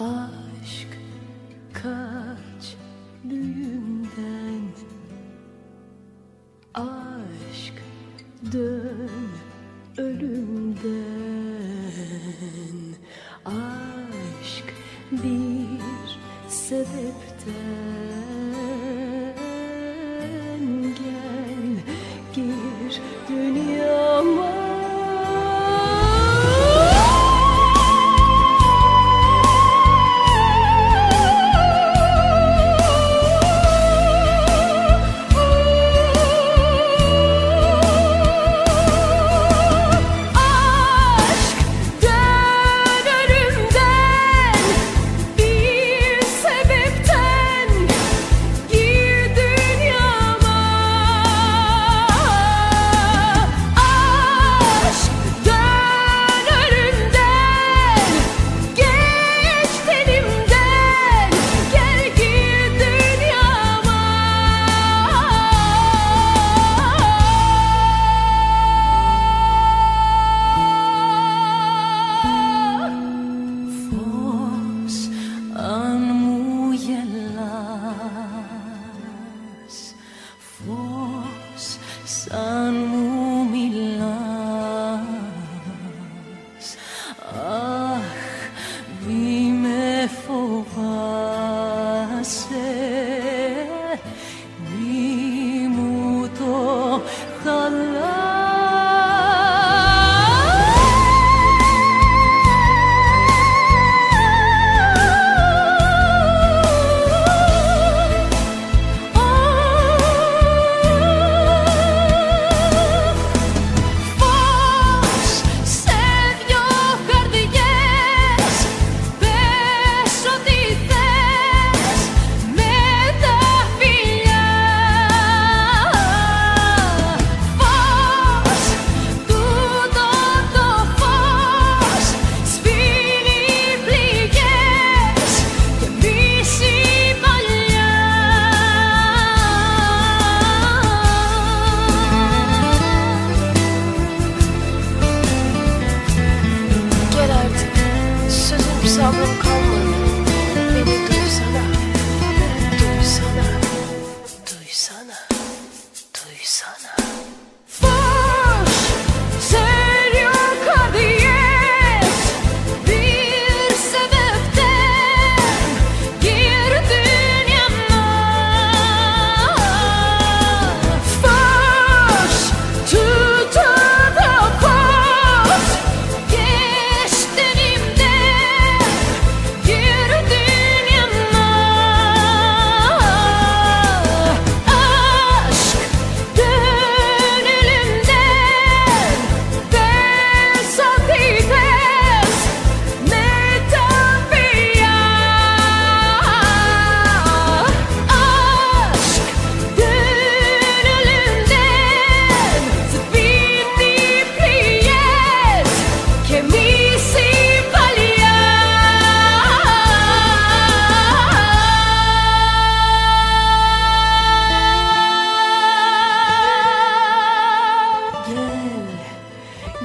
Aşk kaç büyümden Aşk dön ölümden. Aşk bir sebepten sun moon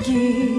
you.